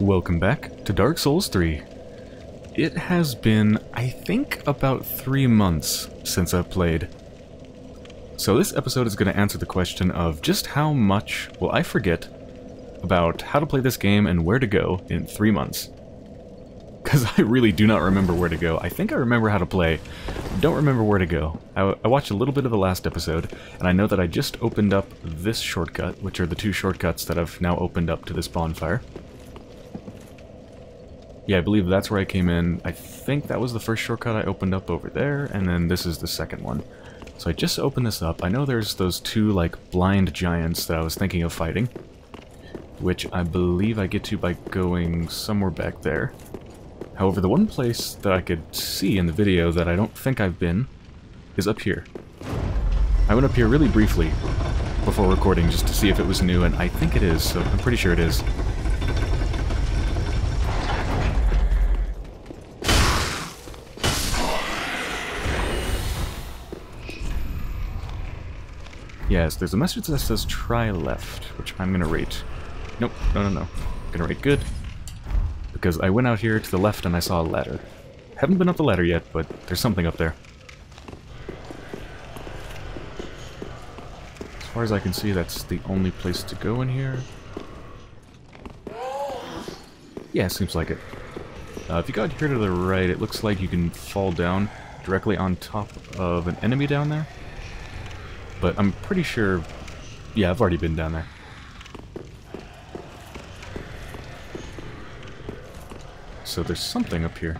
Welcome back to Dark Souls 3. It has been, I think, about three months since I've played. So this episode is going to answer the question of just how much will I forget about how to play this game and where to go in three months. Because I really do not remember where to go. I think I remember how to play, don't remember where to go. I, I watched a little bit of the last episode, and I know that I just opened up this shortcut, which are the two shortcuts that I've now opened up to this bonfire. Yeah, I believe that's where I came in. I think that was the first shortcut I opened up over there, and then this is the second one. So I just opened this up. I know there's those two, like, blind giants that I was thinking of fighting, which I believe I get to by going somewhere back there. However, the one place that I could see in the video that I don't think I've been is up here. I went up here really briefly before recording just to see if it was new, and I think it is, so I'm pretty sure it is. Yes, there's a message that says try left, which I'm gonna rate. Nope, no, no, no. I'm gonna rate good. Because I went out here to the left and I saw a ladder. Haven't been up the ladder yet, but there's something up there. As far as I can see, that's the only place to go in here. Yeah, seems like it. Uh, if you got here to the right, it looks like you can fall down directly on top of an enemy down there. But I'm pretty sure... Yeah, I've already been down there. So there's something up here.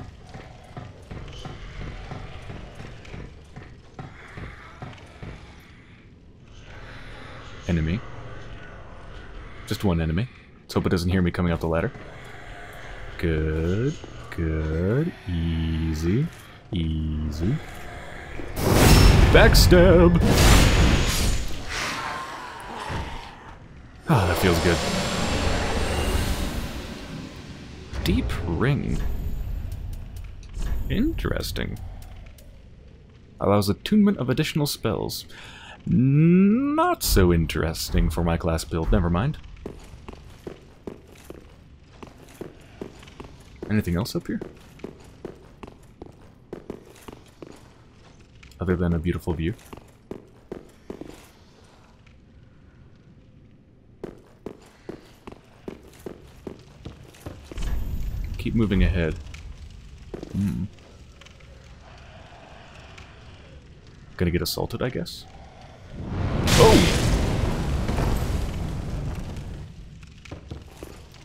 Enemy. Just one enemy. Let's hope it doesn't hear me coming up the ladder. Good. Good. Easy. Easy. Backstab! Ah, that feels good. Deep ring. Interesting. Allows attunement of additional spells. Not so interesting for my class build, never mind. Anything else up here? Other than a beautiful view? Keep moving ahead. Hmm. Gonna get assaulted, I guess. Oh!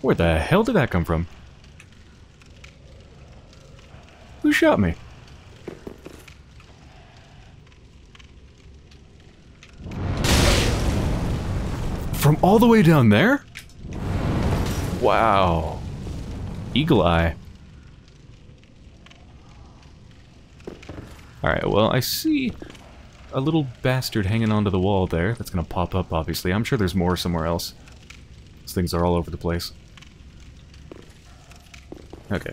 Where the hell did that come from? Who shot me? From all the way down there? Wow. Eagle Eye. Alright, well, I see a little bastard hanging onto the wall there. That's gonna pop up, obviously. I'm sure there's more somewhere else. These things are all over the place. Okay.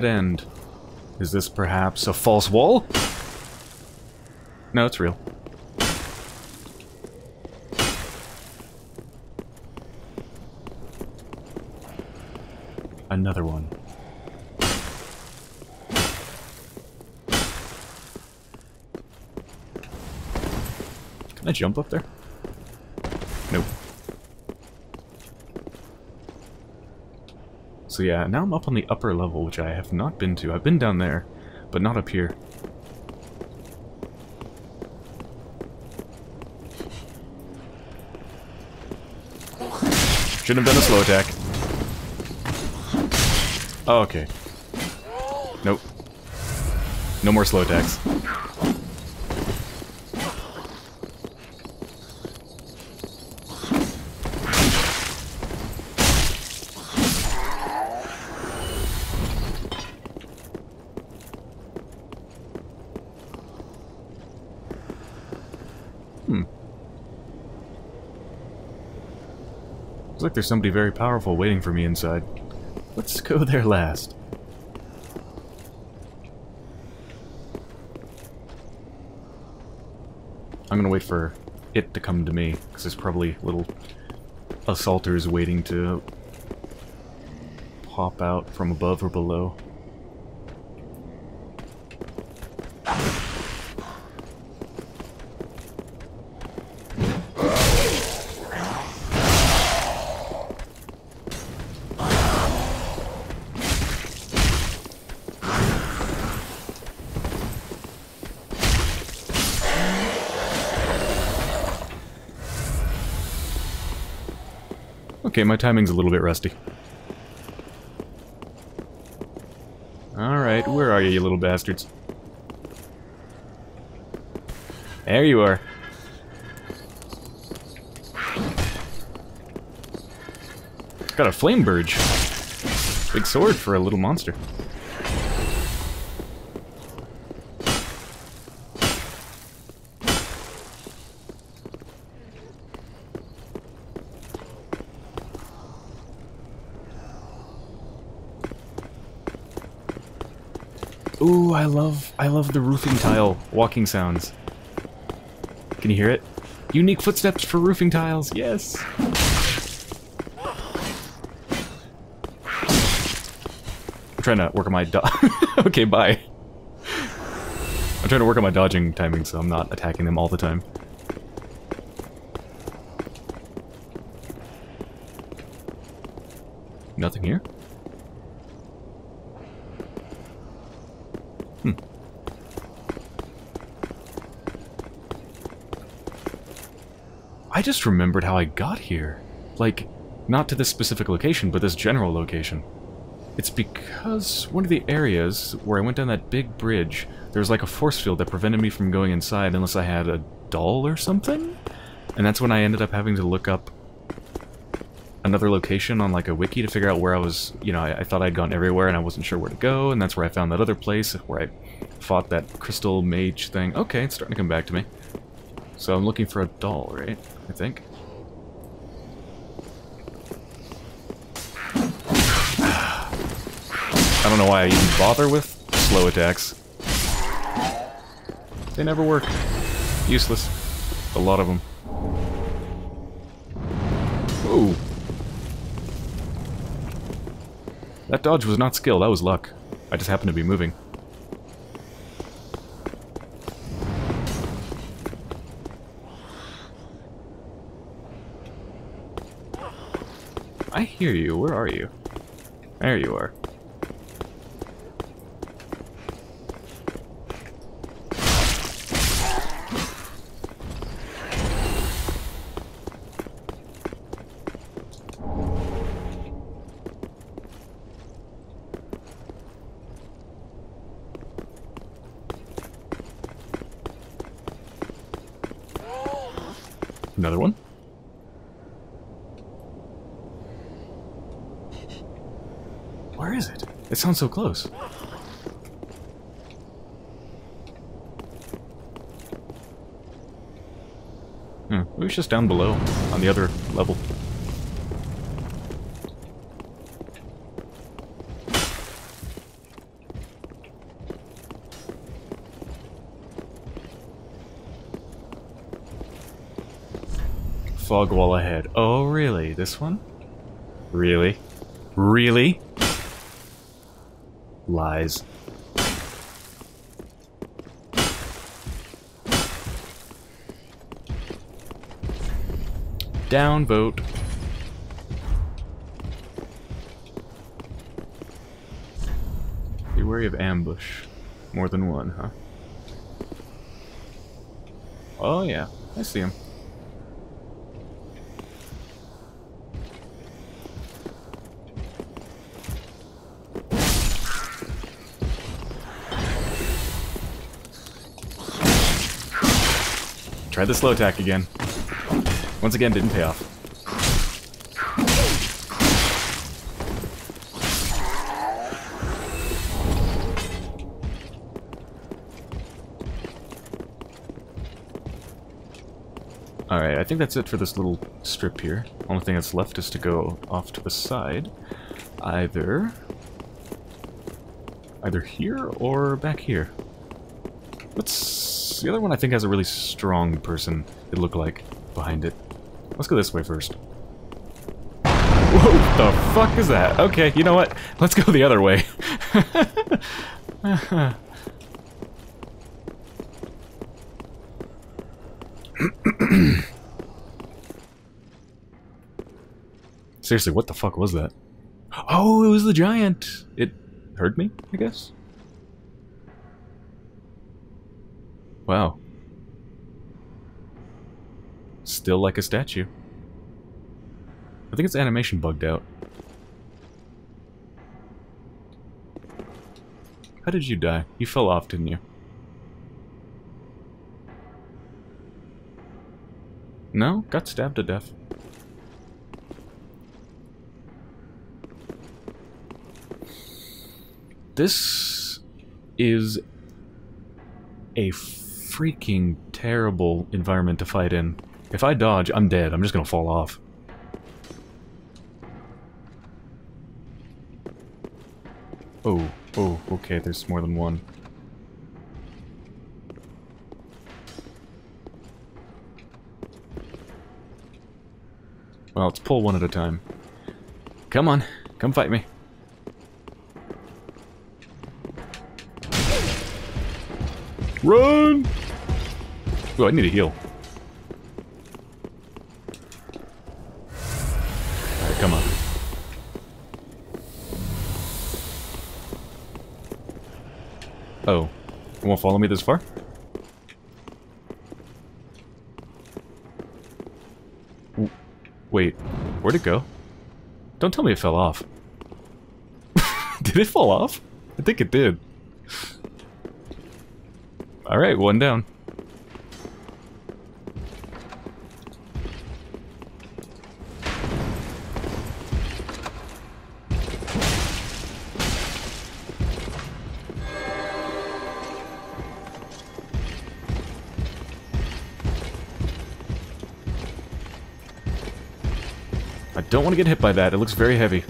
Dead end. Is this perhaps a false wall? No, it's real. Another one. Can I jump up there? So yeah, now I'm up on the upper level, which I have not been to. I've been down there, but not up here. Should have done a slow attack. Oh, okay. Nope. No more slow attacks. There's somebody very powerful waiting for me inside. Let's go there last. I'm gonna wait for it to come to me, because there's probably little assaulters waiting to pop out from above or below. Okay, my timing's a little bit rusty. Alright, where are you, you little bastards? There you are. Got a Flamberge. Big sword for a little monster. Ooh, I love I love the roofing tile walking sounds. Can you hear it? Unique footsteps for roofing tiles. Yes. I'm trying to work on my do Okay, bye. I'm trying to work on my dodging timing so I'm not attacking them all the time. Nothing here? I just remembered how I got here. Like, not to this specific location, but this general location. It's because one of the areas where I went down that big bridge, there was like a force field that prevented me from going inside unless I had a doll or something? And that's when I ended up having to look up another location on like a wiki to figure out where I was, you know, I, I, thought I'd gone everywhere and I wasn't sure where to go, and that's where I found that other place where I fought that crystal mage thing. Okay, it's starting to come back to me. So I'm looking for a doll, right? I think. I don't know why I even bother with slow attacks. They never work. Useless. A lot of them. Ooh. That dodge was not skill, that was luck. I just happened to be moving. I hear you. Where are you? There you are. Another one. Where is it? It sounds so close. Hmm, maybe it's just down below, on the other level. fog wall ahead. Oh, really? This one? Really? Really? Lies. Down vote. Be wary of ambush. More than one, huh? Oh yeah, I see him. Tried the slow attack again. Once again, didn't pay off. Alright, I think that's it for this little strip here. Only thing that's left is to go off to the side. Either... Either here or back here. What's... The other one I think has a really strong person, it looked like, behind it. Let's go this way first. Whoa, the fuck is that? Okay, you know what? Let's go the other way. Seriously, what the fuck was that? Oh, it was the giant! It heard me, I guess? Wow. Still like a statue. I think its animation bugged out. How did you die? You fell off, didn't you? No? Got stabbed to death. This is a freaking terrible environment to fight in. If I dodge, I'm dead. I'm just gonna fall off. Oh, oh, okay, there's more than one. Well, let's pull one at a time. Come on, come fight me. Run! Oh, I need a heal. Alright, come on. Oh. You won't follow me this far? Wait, where'd it go? Don't tell me it fell off. did it fall off? I think it did. Alright, one down. Want to get hit by that. It looks very heavy.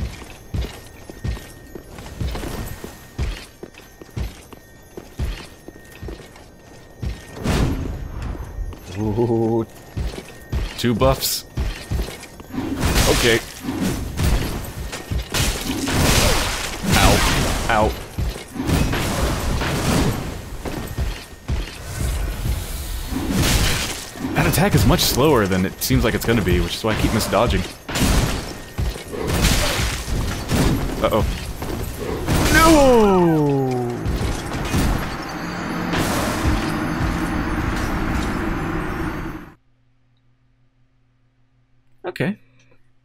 Ooh. Two buffs. Okay. Ow. Ow. That attack is much slower than it seems like it's gonna be, which is why I keep misdodging. Uh-oh. No! Okay.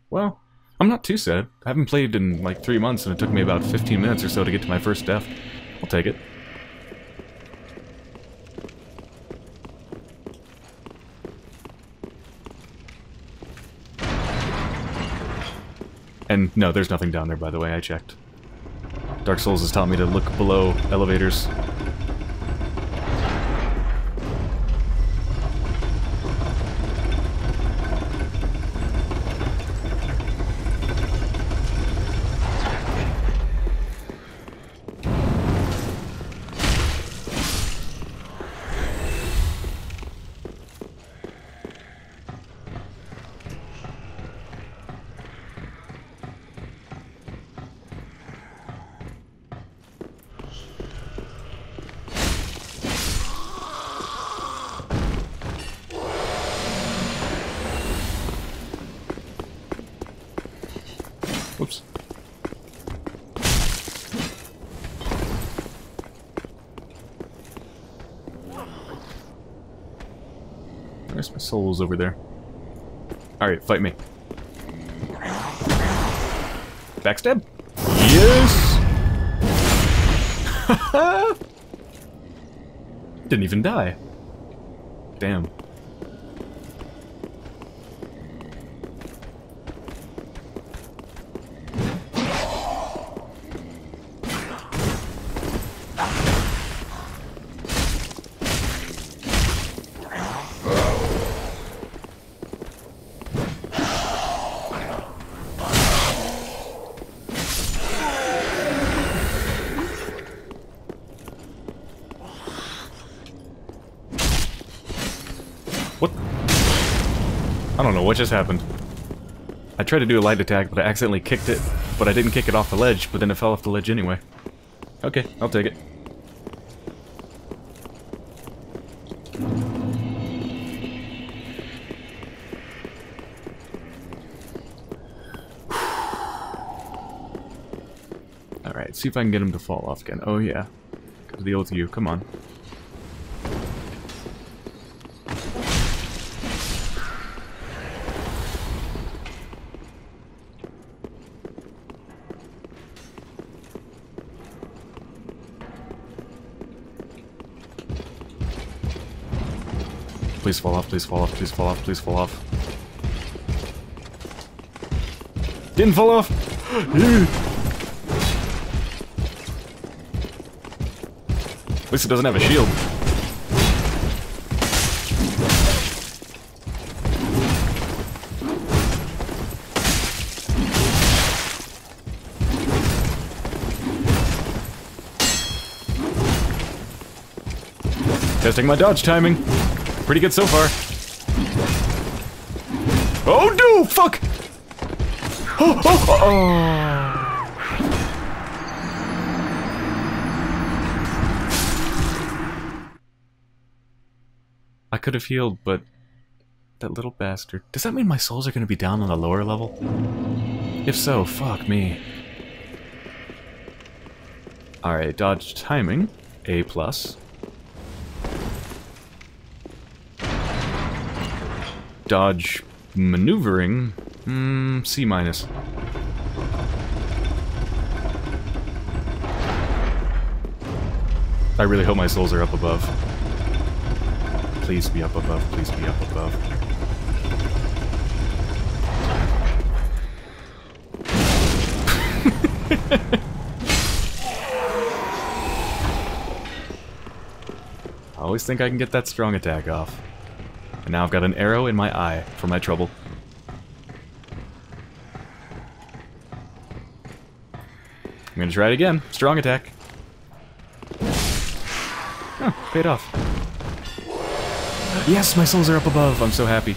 Well, I'm not too sad. I haven't played in like three months and it took me about 15 minutes or so to get to my first death. I'll take it. And no, there's nothing down there, by the way, I checked. Dark Souls has taught me to look below elevators. Whoops. Where's my souls over there? Alright, fight me. Backstab? Yes! Didn't even die. Damn. I don't know what just happened. I tried to do a light attack, but I accidentally kicked it, but I didn't kick it off the ledge, but then it fell off the ledge anyway. Okay, I'll take it. Alright, see if I can get him to fall off again. Oh yeah. Deal with you, come on. Please fall off, please fall off, please fall off, please fall off. Didn't fall off! At least it doesn't have a shield. Testing my dodge timing. Pretty good so far. Oh no! Fuck! Oh, oh, oh, oh. I could have healed, but that little bastard. Does that mean my souls are going to be down on the lower level? If so, fuck me. Alright, dodge timing, A+. plus. Dodge maneuvering, mm, C minus. I really hope my souls are up above. Please be up above, please be up above. I always think I can get that strong attack off. And now I've got an arrow in my eye for my trouble. I'm gonna try it again. Strong attack. Oh, paid off. Yes, my souls are up above. I'm so happy.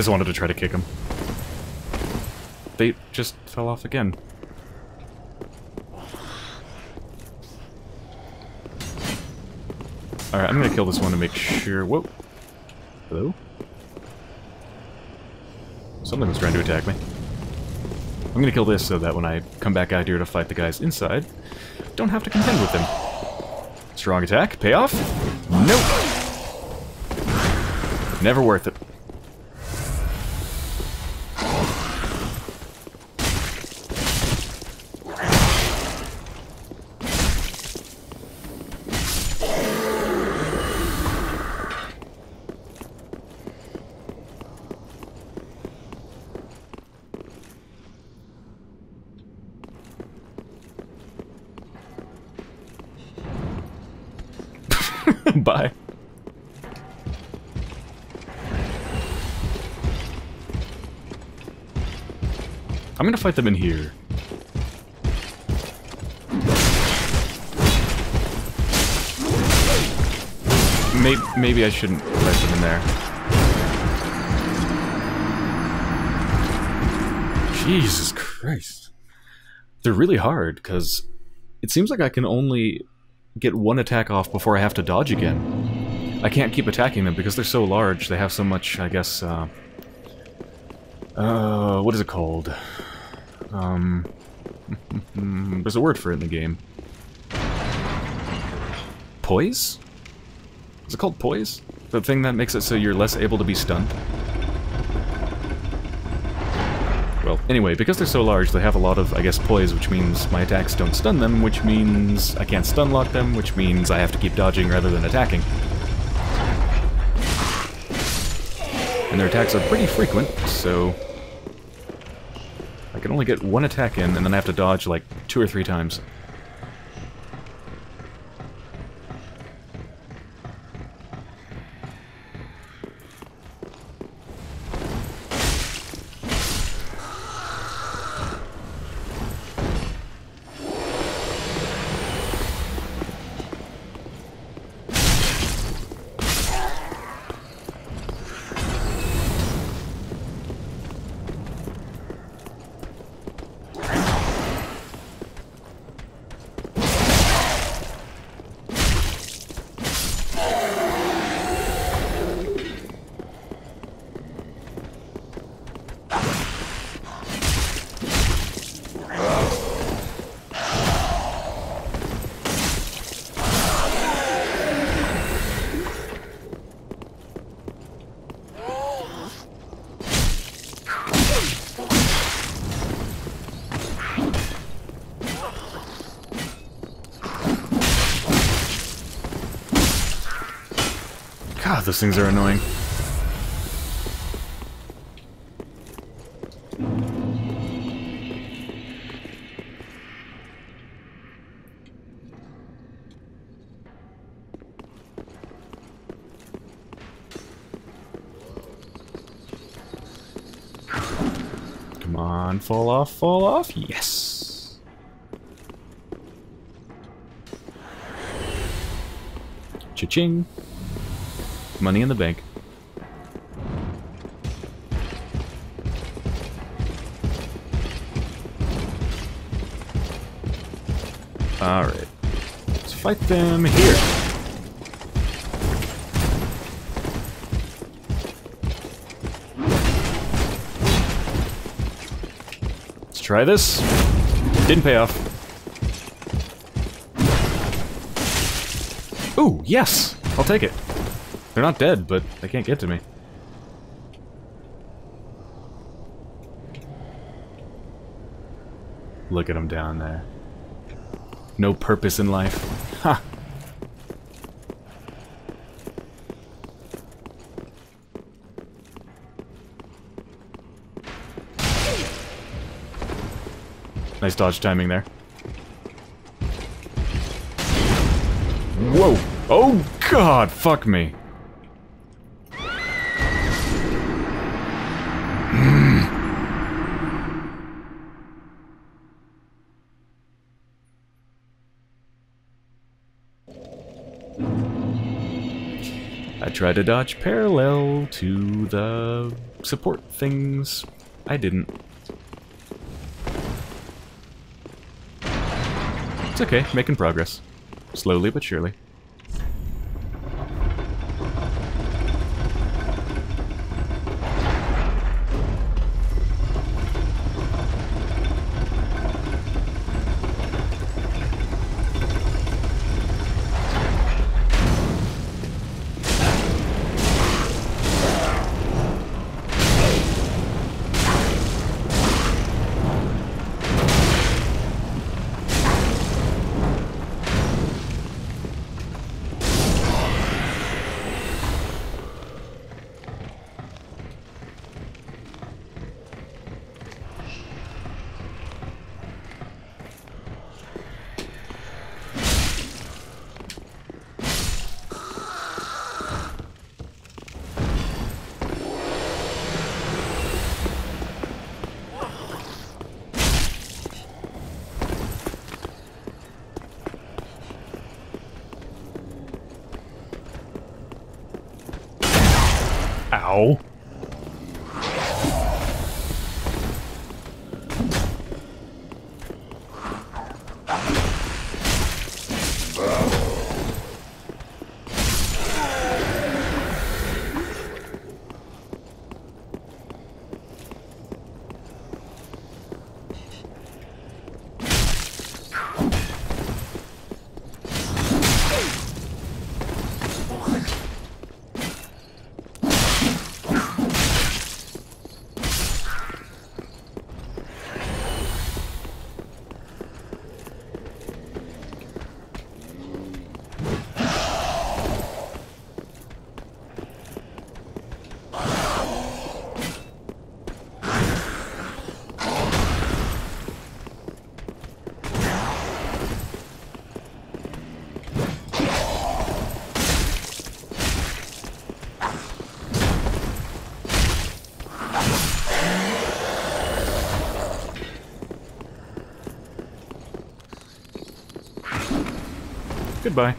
Just wanted to try to kick him. They just fell off again. Alright, I'm gonna kill this one to make sure... Whoa! Hello? Something was trying to attack me. I'm gonna kill this so that when I come back out here to fight the guys inside, don't have to contend with them. Strong attack, payoff? Nope! Never worth it. Bye. I'm gonna fight them in here. Maybe, maybe I shouldn't fight them in there. Jesus Christ. They're really hard, because it seems like I can only get one attack off before I have to dodge again. I can't keep attacking them because they're so large. They have so much, I guess, uh... Uh, what is it called? Um... There's a word for it in the game. Poise? Is it called poise? The thing that makes it so you're less able to be stunned? Well, anyway, because they're so large, they have a lot of, I guess, poise, which means my attacks don't stun them, which means I can't stun lock them, which means I have to keep dodging rather than attacking. And their attacks are pretty frequent, so... I can only get one attack in, and then I have to dodge like two or three times. Those things are annoying. Come on, fall off, fall off. Yes. Cha-ching. Money in the bank. Alright. Let's fight them here. Let's try this. Didn't pay off. Ooh, yes! I'll take it. They're not dead, but they can't get to me. Look at them down there. No purpose in life. Ha! Nice dodge timing there. Whoa! Oh god, fuck me. Tried to dodge parallel to the support things. I didn't. It's okay, making progress. Slowly but surely. Ow. Goodbye.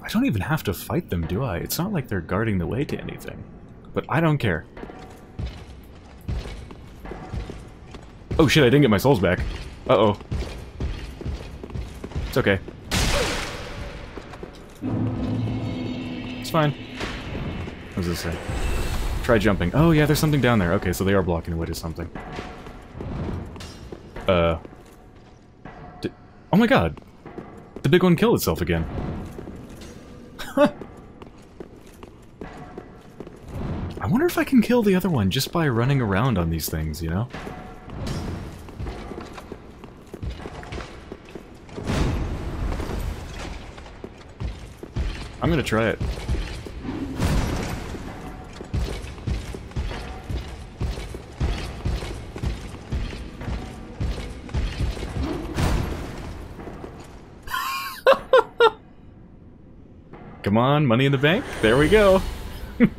I don't even have to fight them, do I? It's not like they're guarding the way to anything. But I don't care. Oh shit, I didn't get my souls back. Uh-oh. It's okay. It's fine. What does this say? Try jumping. Oh yeah, there's something down there. Okay, so they are blocking the way to something. Uh... Oh my god! The big one killed itself again. I wonder if I can kill the other one just by running around on these things, you know? I'm gonna try it. Come on, money in the bank. There we go.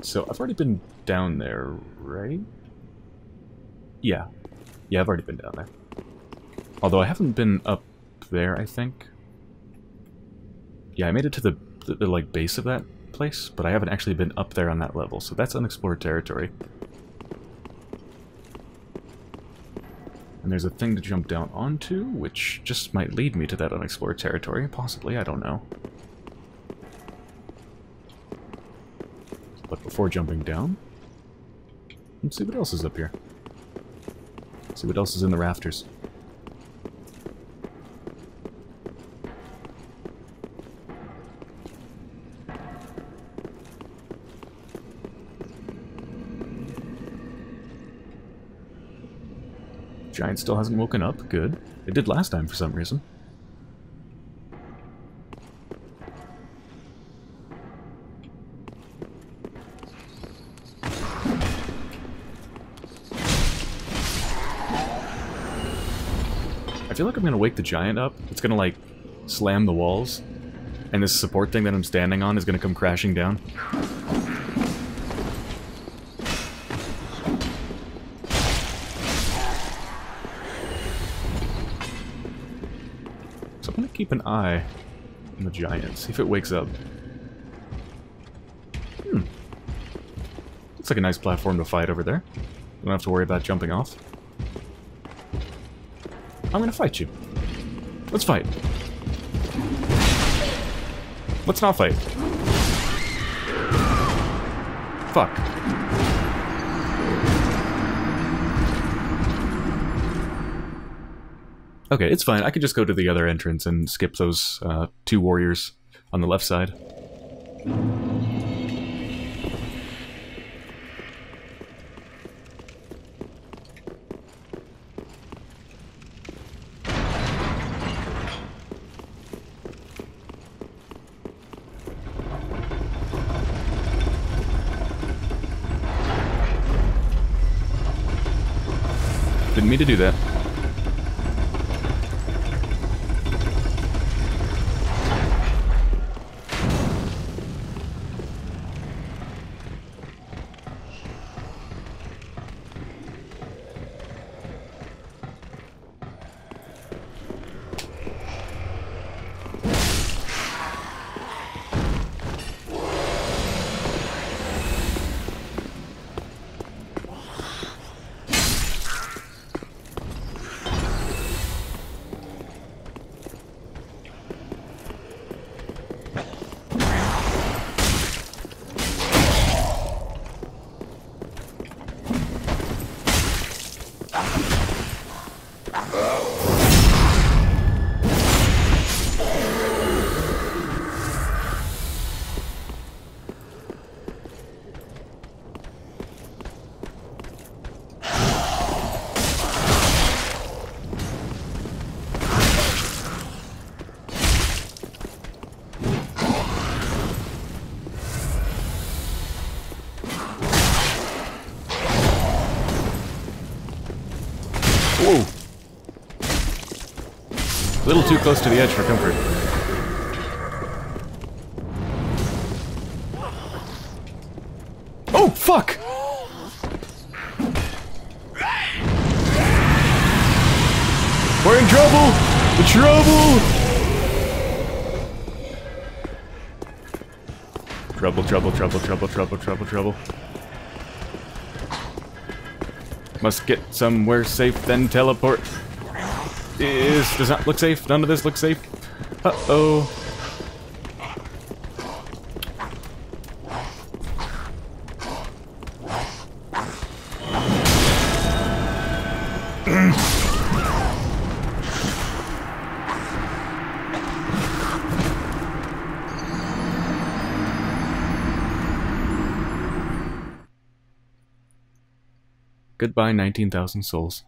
so I've already been down there, right? Yeah. Yeah, I've already been down there. Although I haven't been up there, I think. Yeah, I made it to the, the, the, like, base of that place, but I haven't actually been up there on that level, so that's unexplored territory. And there's a thing to jump down onto, which just might lead me to that unexplored territory. Possibly, I don't know. But before jumping down, let's see what else is up here. see what else is in the rafters. Giant still hasn't woken up. Good. It did last time for some reason. I feel like I'm gonna wake the giant up. It's gonna, like, slam the walls. And this support thing that I'm standing on is gonna come crashing down. Keep an eye on the giant, see if it wakes up. Hmm. Looks like a nice platform to fight over there. Don't have to worry about jumping off. I'm gonna fight you. Let's fight. Let's not fight. Fuck. Okay, it's fine. I could just go to the other entrance and skip those uh, two warriors on the left side. Didn't mean to do that. Little too close to the edge for comfort. Oh, fuck! We're in trouble! The trouble! Trouble, trouble, trouble, trouble, trouble, trouble, trouble. Must get somewhere safe, then teleport. This does not look safe. None of this looks safe. Uh-oh. Goodbye, 19,000 souls.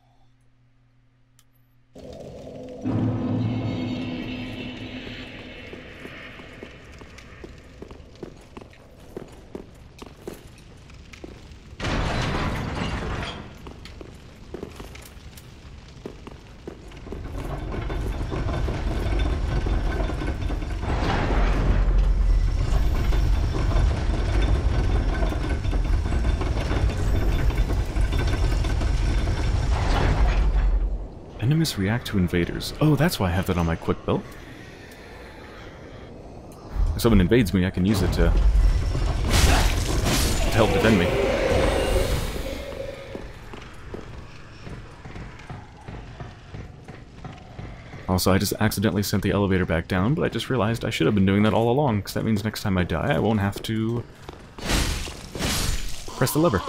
Enemies react to invaders. Oh, that's why I have that on my quick belt. If someone invades me, I can use it to, to help defend me. Also, I just accidentally sent the elevator back down, but I just realized I should have been doing that all along, because that means next time I die, I won't have to press the lever.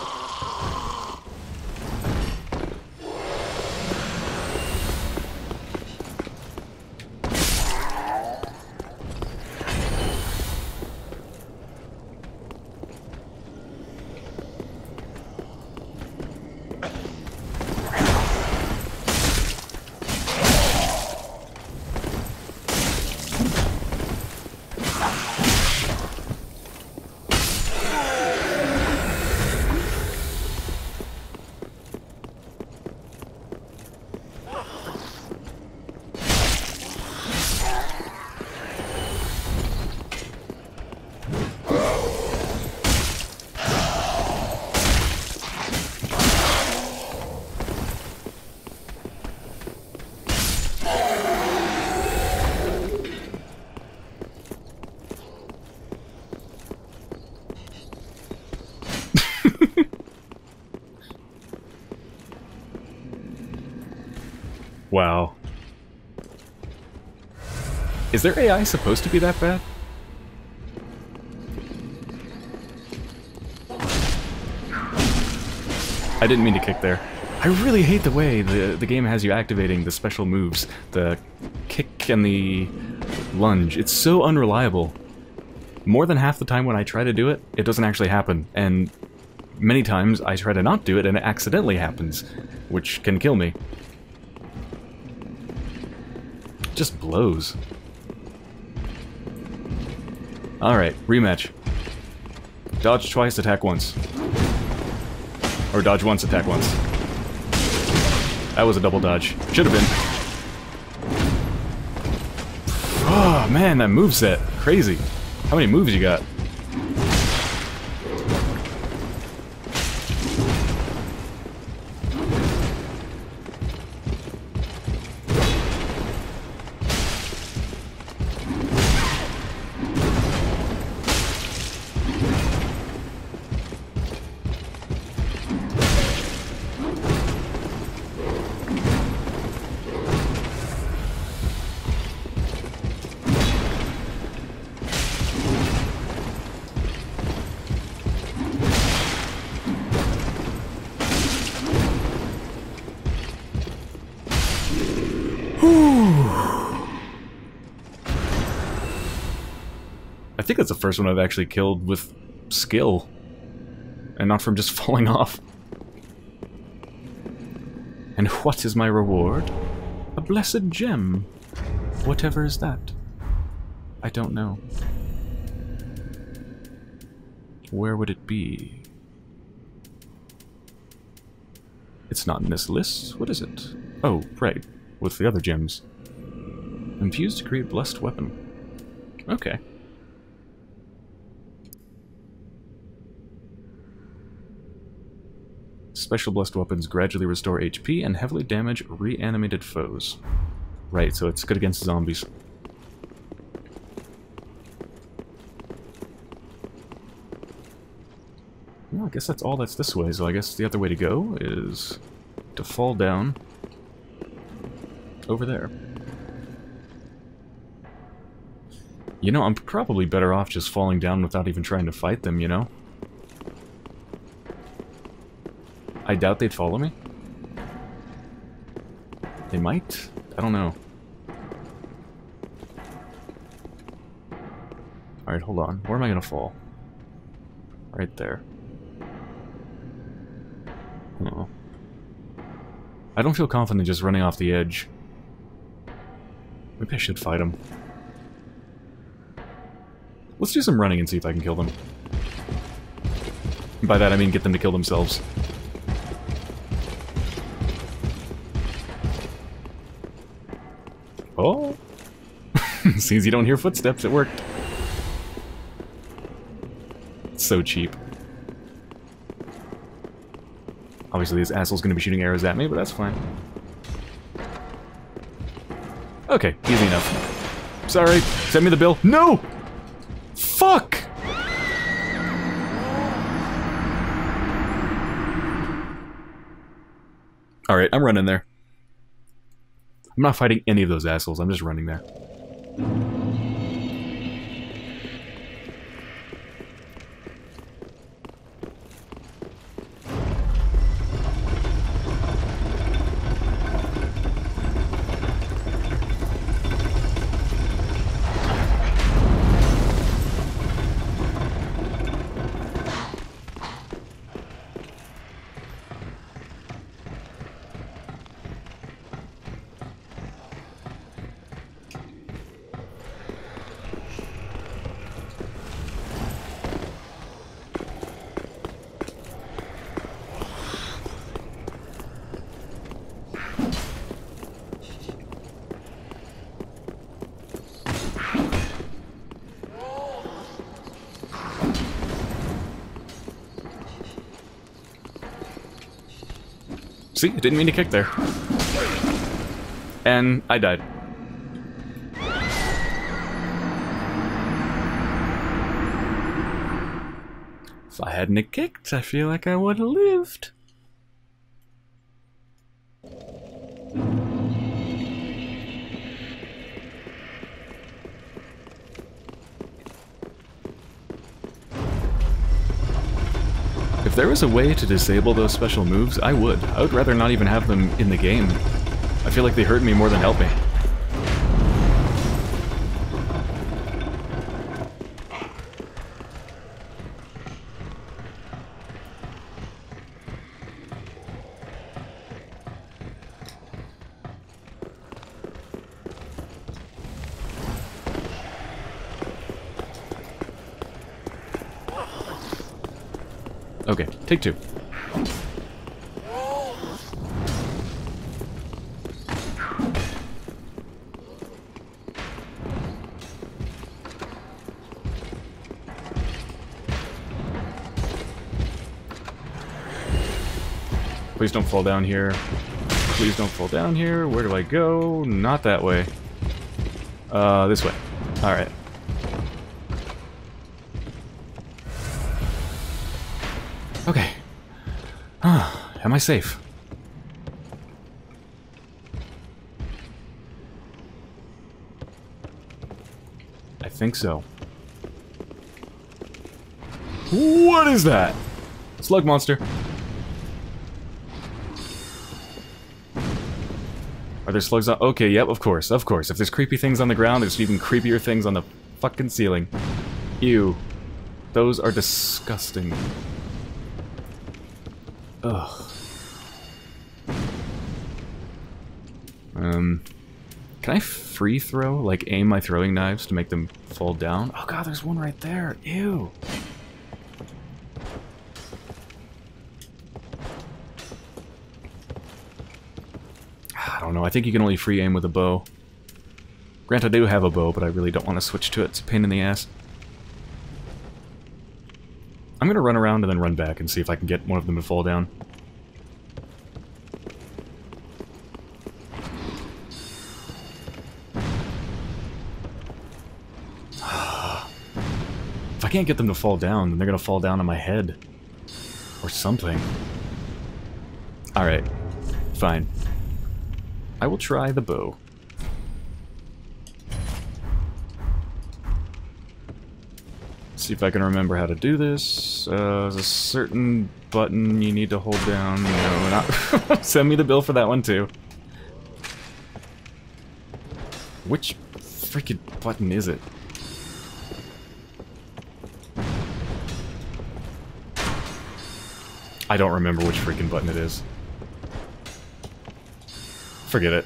Is their AI supposed to be that bad? I didn't mean to kick there. I really hate the way the, the game has you activating the special moves. The kick and the lunge. It's so unreliable. More than half the time when I try to do it, it doesn't actually happen. And many times I try to not do it and it accidentally happens, which can kill me. Just blows. Alright, rematch. Dodge twice, attack once. Or dodge once, attack once. That was a double dodge. Should have been. Oh, man, that move set. Crazy. How many moves you got? Think that's the first one I've actually killed with skill. And not from just falling off. And what is my reward? A blessed gem. Whatever is that? I don't know. Where would it be? It's not in this list. What is it? Oh, right. With the other gems. Infused to create blessed weapon. Okay. Special blessed weapons gradually restore HP and heavily damage reanimated foes. Right, so it's good against zombies. Well, I guess that's all that's this way, so I guess the other way to go is to fall down over there. You know, I'm probably better off just falling down without even trying to fight them, you know? I doubt they'd follow me. They might? I don't know. Alright, hold on. Where am I gonna fall? Right there. Oh. I don't feel confident just running off the edge. Maybe I should fight him. Let's do some running and see if I can kill them. By that I mean get them to kill themselves. Oh! Seems you don't hear footsteps, it worked. It's so cheap. Obviously this asshole's gonna be shooting arrows at me, but that's fine. Okay, easy enough. Sorry, send me the bill. No! Fuck! Alright, I'm running there. I'm not fighting any of those assholes, I'm just running there. See, I didn't mean to kick there. And I died. If I hadn't kicked, I feel like I would have lived. If there was a way to disable those special moves, I would. I would rather not even have them in the game. I feel like they hurt me more than help me. Okay, take two. Please don't fall down here. Please don't fall down here. Where do I go? Not that way. Uh, this way. Alright. I safe? I think so. What is that? Slug monster. Are there slugs on- Okay, yep, of course, of course. If there's creepy things on the ground, there's even creepier things on the fucking ceiling. Ew. Those are disgusting. Ugh. Can I free throw, like aim my throwing knives to make them fall down? Oh god, there's one right there. Ew. I don't know, I think you can only free aim with a bow. Granted, I do have a bow, but I really don't want to switch to it. It's a pain in the ass. I'm gonna run around and then run back and see if I can get one of them to fall down. Can't get them to fall down, then they're gonna fall down on my head. Or something. Alright. Fine. I will try the bow. see if I can remember how to do this. Uh, there's a certain button you need to hold down. No, not... Send me the bill for that one, too. Which freaking button is it? I don't remember which freaking button it is. Forget it.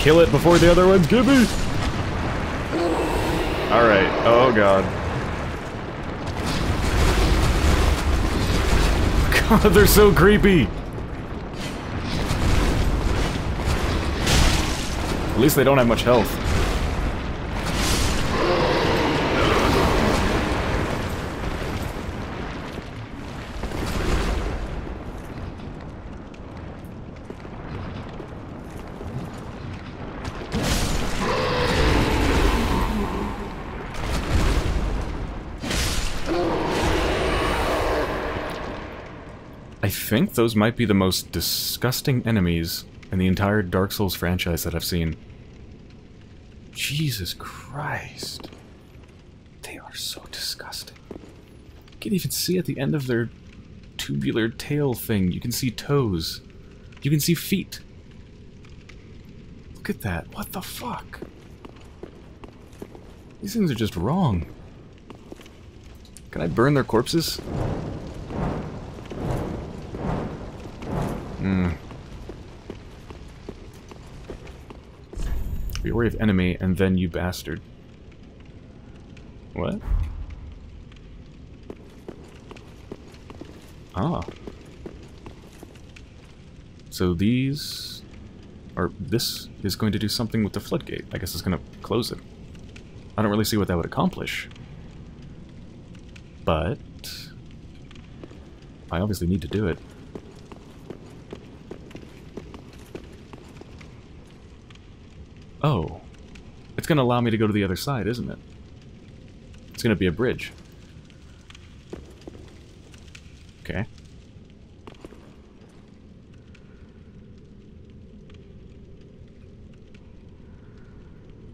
Kill it before the other ones get me! Alright, oh god. God, they're so creepy! At least they don't have much health. Think those might be the most disgusting enemies in the entire Dark Souls franchise that I've seen. Jesus Christ. They are so disgusting. You can even see at the end of their tubular tail thing, you can see toes. You can see feet. Look at that. What the fuck? These things are just wrong. Can I burn their corpses? Hmm. Be wary of enemy, and then you bastard. What? Ah. So these... Or this is going to do something with the floodgate. I guess it's going to close it. I don't really see what that would accomplish. But... I obviously need to do it. Oh. It's going to allow me to go to the other side, isn't it? It's going to be a bridge. Okay.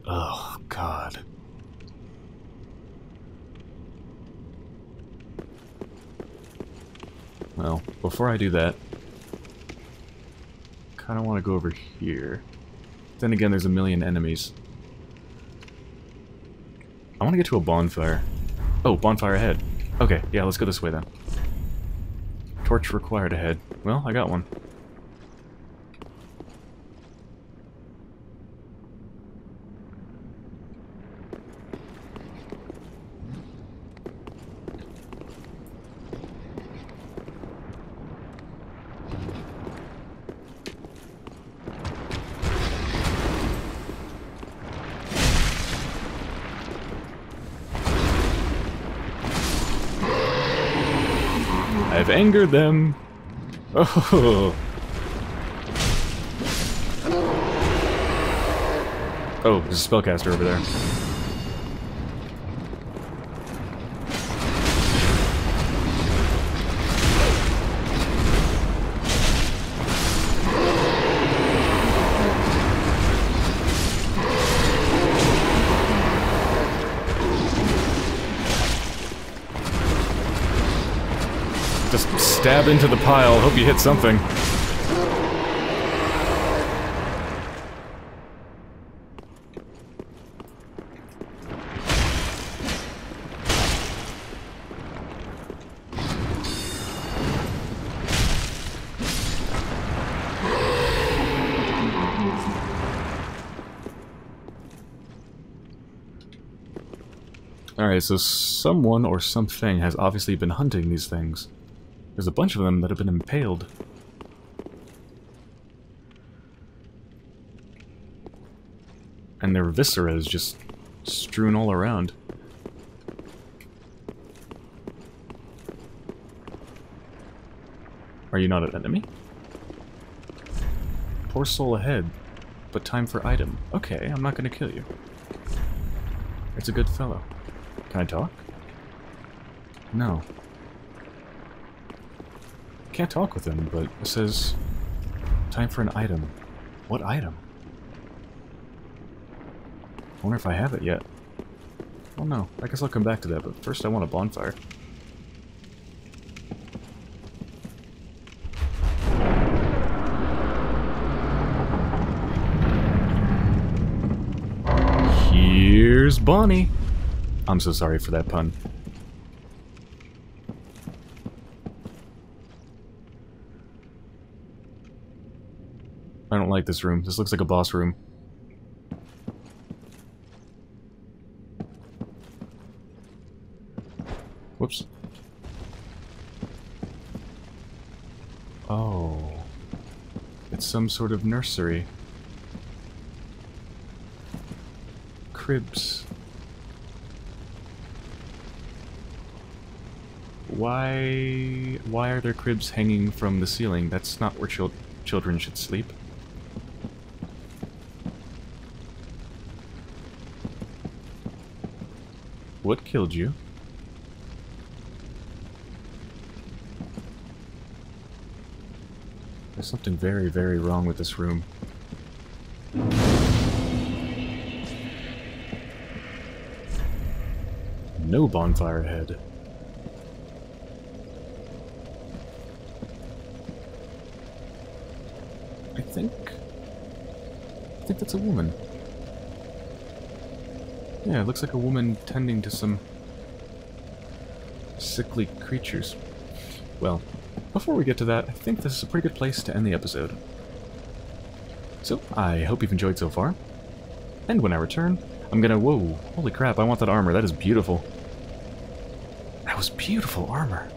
Oh, God. Well, before I do that, kind of want to go over here. Then again, there's a million enemies. I want to get to a bonfire. Oh, bonfire ahead. Okay, yeah, let's go this way then. Torch required ahead. Well, I got one. I've them. Oh. Oh, there's a spellcaster over there. Into the pile, hope you hit something. Alright, so someone or something has obviously been hunting these things. There's a bunch of them that have been impaled. And their viscera is just strewn all around. Are you not an enemy? Poor soul ahead, but time for item. Okay, I'm not gonna kill you. It's a good fellow. Can I talk? No. Can't talk with him, but it says time for an item. What item? I wonder if I have it yet. Oh no, I guess I'll come back to that, but first I want a bonfire. Here's Bonnie. I'm so sorry for that pun. I don't like this room. This looks like a boss room. Whoops. Oh. It's some sort of nursery. Cribs. Why... Why are there cribs hanging from the ceiling? That's not where chil children should sleep. What killed you? There's something very, very wrong with this room. No bonfire ahead. I think... I think that's a woman. Yeah, it looks like a woman tending to some sickly creatures. Well, before we get to that, I think this is a pretty good place to end the episode. So, I hope you've enjoyed so far. And when I return, I'm gonna... Whoa, holy crap, I want that armor. That is beautiful. That was beautiful armor.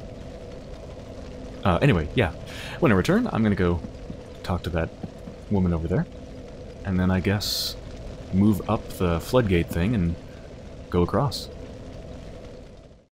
Uh, anyway, yeah. When I return, I'm gonna go talk to that woman over there. And then I guess move up the floodgate thing and go across.